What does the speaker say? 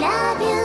love you.